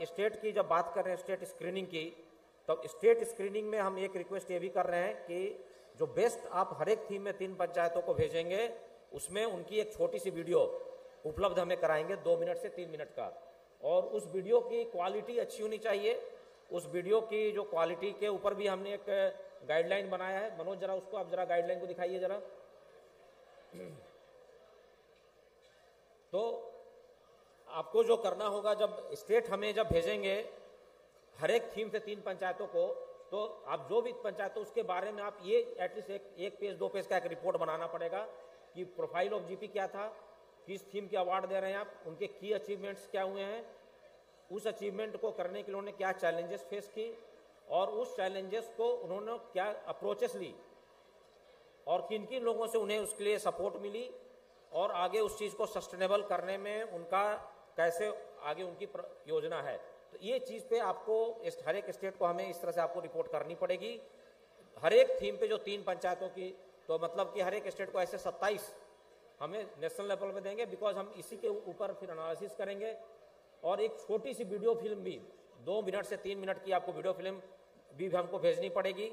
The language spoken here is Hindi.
स्टेट की जब बात कर रहे हैं, स्टेट स्क्रीनिंग की तो स्टेट स्क्रीनिंग में हम एक रिक्वेस्ट ये भी कर रहे हैं कि जो बेस्ट आप हर एक थीम में तीन पंचायतों को भेजेंगे, उसमें उनकी एक छोटी सी वीडियो उपलब्ध हमें कराएँगे, दो मिनट से तीन मिनट का। और उस वीडियो की क्वालिटी अच्छी होनी चाहिए। उस वीडियो की जो क्वालिटी के ऊपर भी हमने एक गाइडलाइन बनाया है। मनोज, जरा उसको आप जरा गाइडलाइन को दिखाइए जरा। तो आपको जो करना होगा, जब स्टेट हमें जब भेजेंगे हर एक थीम से तीन पंचायतों को तो आप जो भी पंचायत हो उसके बारे में आप ये एटलीस्ट एक एक पेज दो पेज का एक रिपोर्ट बनाना पड़ेगा कि प्रोफ़ाइल ऑफ़ जीपी क्या था, किस थीम के अवार्ड दे रहे हैं आप, उनके की अचीवमेंट्स क्या हुए हैं, उस अचीवमेंट को करने के लिए उन्होंने क्या चैलेंजेस फेस की और उस चैलेंजेस को उन्होंने क्या अप्रोचेस ली और किन किन लोगों से उन्हें उसके लिए सपोर्ट मिली और आगे उस चीज़ को सस्टेनेबल करने में उनका कैसे आगे उनकी योजना है। तो ये चीज़ पे आपको इस हर एक स्टेट को हमें इस तरह से आपको रिपोर्ट करनी पड़ेगी। हर एक थीम पे जो तीन पंचायतों की तो मतलब कि हर एक स्टेट को ऐसे सत्ताईस हमें नेशनल लेवल पे देंगे, बिकॉज़ हम इसी के ऊपर फिर एनालिसिस करेंगे। और एक छोटी सी वीडियो फ़िल्म भी, दो मिनट से तीन मिनट की आपको वीडियो फ़िल्म भी हमको भेजनी पड़ेगी।